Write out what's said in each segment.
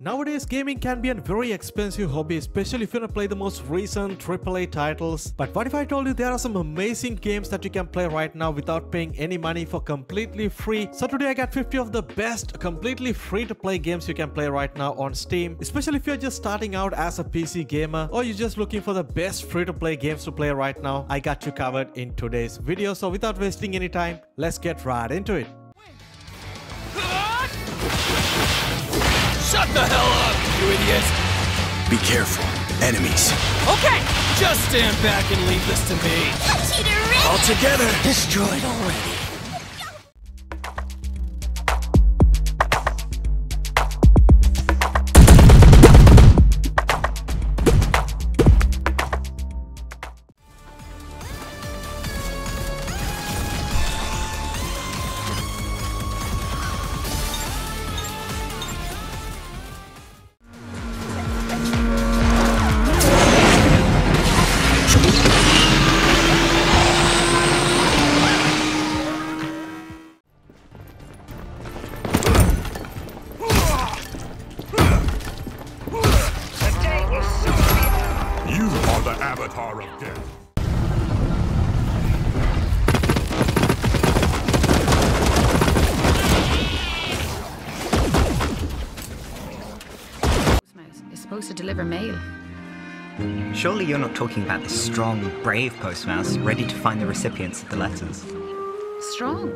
Nowadays, gaming can be a very expensive hobby, especially if you want to play the most recent AAA titles. But what if I told you there are some amazing games that you can play right now without paying any money for completely free? So today I got 50 of the best completely free to play games you can play right now on Steam, especially if you're just starting out as a PC gamer or you're just looking for the best free to play games to play right now. I got you covered in today's video. So without wasting any time, let's get right into it. The hell up, you idiots! Be careful. Enemies. Okay, just stand back and leave this to me. All together. Destroyed already. Supposed to deliver mail. Surely you're not talking about the strong, brave postmouse ready to find the recipients of the letters. Strong.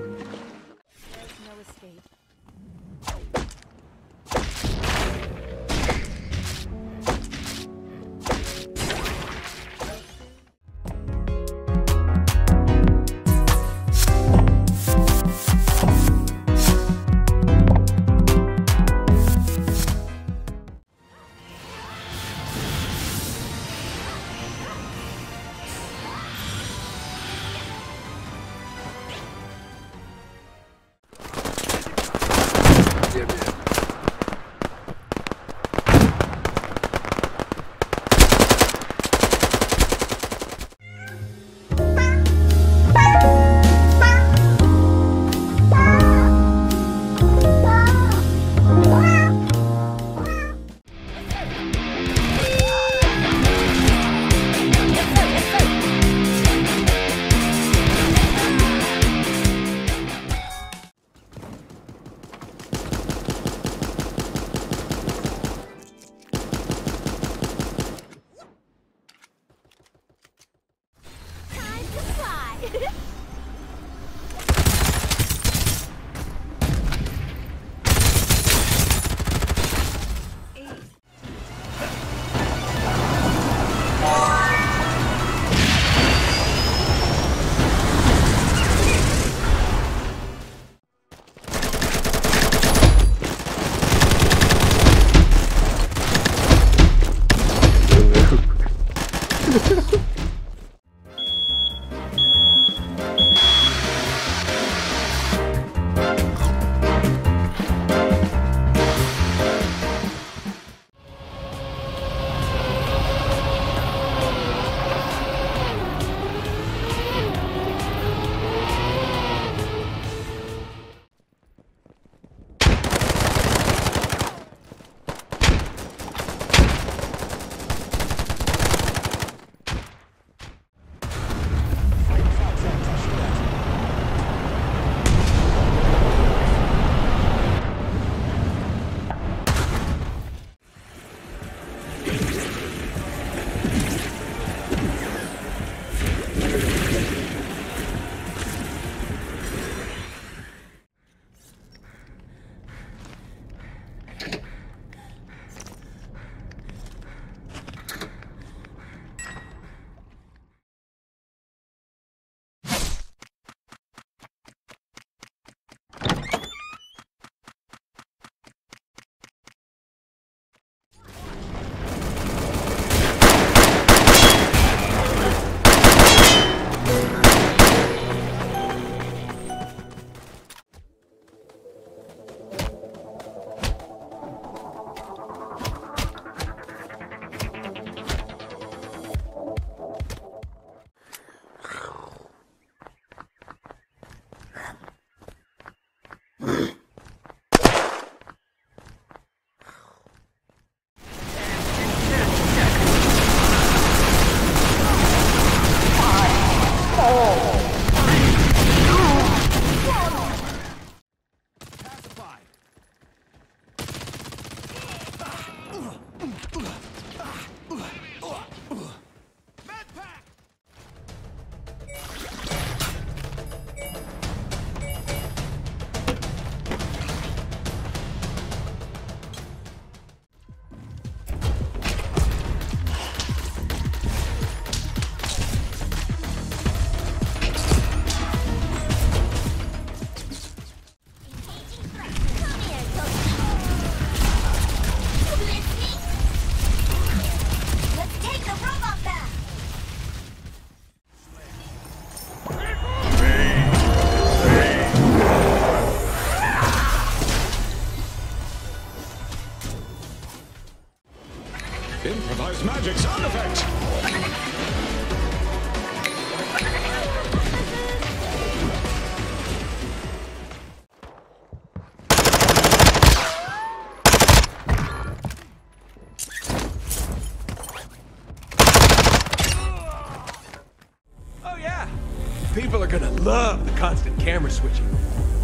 Constant camera switching.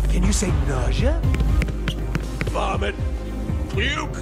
Can you say nausea? Vomit. Puke.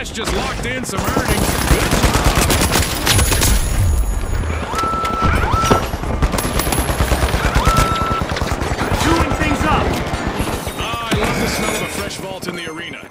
The just locked in some earnings. Good job. Chewing things up. Ah, I love the smell of a fresh vault in the arena.